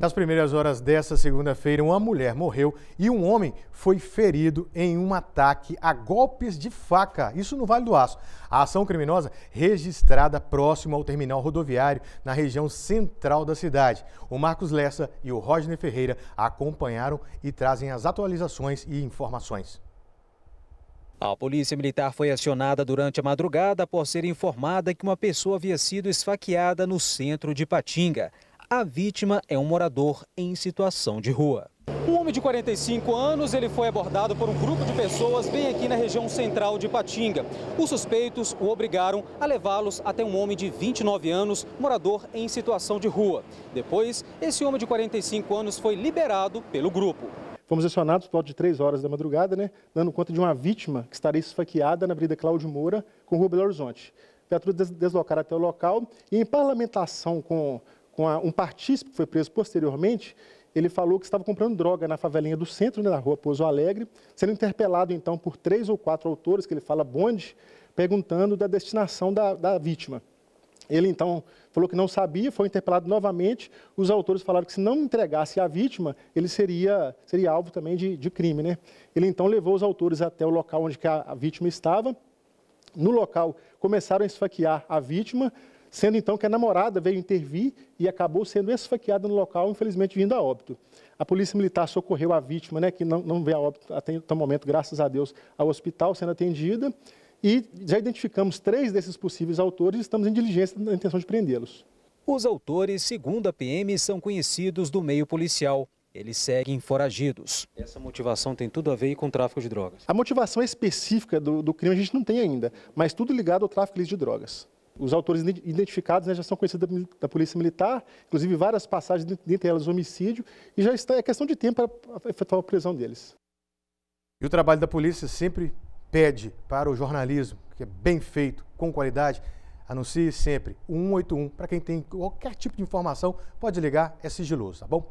Nas primeiras horas desta segunda-feira, uma mulher morreu e um homem foi ferido em um ataque a golpes de faca, isso no Vale do Aço. A ação criminosa registrada próximo ao terminal rodoviário na região central da cidade. O Marcos Lessa e o Rodney Ferreira acompanharam e trazem as atualizações e informações. A polícia militar foi acionada durante a madrugada após ser informada que uma pessoa havia sido esfaqueada no centro de Patinga. A vítima é um morador em situação de rua. Um homem de 45 anos, ele foi abordado por um grupo de pessoas bem aqui na região central de Patinga. Os suspeitos o obrigaram a levá-los até um homem de 29 anos, morador em situação de rua. Depois, esse homem de 45 anos foi liberado pelo grupo. Fomos acionados por volta de 3 horas da madrugada, né, dando conta de uma vítima que estaria esfaqueada na Avenida Cláudio Moura, com Rua Belo Horizonte. Patrulhas deslocaram até o local e, em parlamentação com um partícipe que foi preso posteriormente, ele falou que estava comprando droga na favelinha do centro, né, na rua Pouso Alegre, sendo interpelado então por três ou quatro autores, que ele fala bonde, perguntando da destinação da, da vítima. Ele então falou que não sabia, foi interpelado novamente. Os autores falaram que se não entregasse a vítima, ele seria, seria alvo também de, de crime. Né? Ele então levou os autores até o local onde a, a vítima estava. No local, começaram a esfaquear a vítima, sendo então que a namorada veio intervir e acabou sendo esfaqueada no local, infelizmente vindo a óbito. A polícia militar socorreu a vítima, né, que não, não veio a óbito até o momento, graças a Deus, ao hospital sendo atendida, e já identificamos três desses possíveis autores e estamos em diligência na intenção de prendê-los. Os autores, segundo a PM, são conhecidos do meio policial. Eles seguem foragidos. Essa motivação tem tudo a ver com o tráfico de drogas? A motivação específica do, do crime a gente não tem ainda, mas tudo ligado ao tráfico de drogas. Os autores identificados né, já são conhecidos da, da, Polícia Militar, inclusive várias passagens, dentre elas homicídio, e já está, é questão de tempo para efetuar a prisão deles. E o trabalho da polícia sempre pede para o jornalismo, que é bem feito, com qualidade, anuncie sempre o 181 para quem tem qualquer tipo de informação, pode ligar, é sigiloso, tá bom?